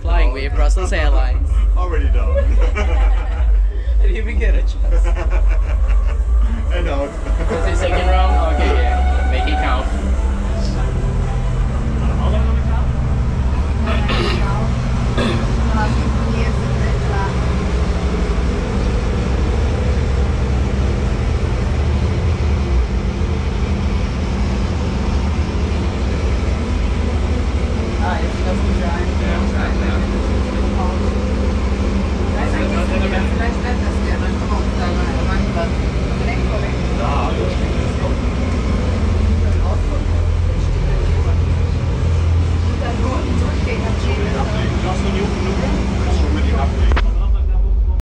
Flying with Brussels Airlines. Already done. Did you even get a chance? and out. Second round.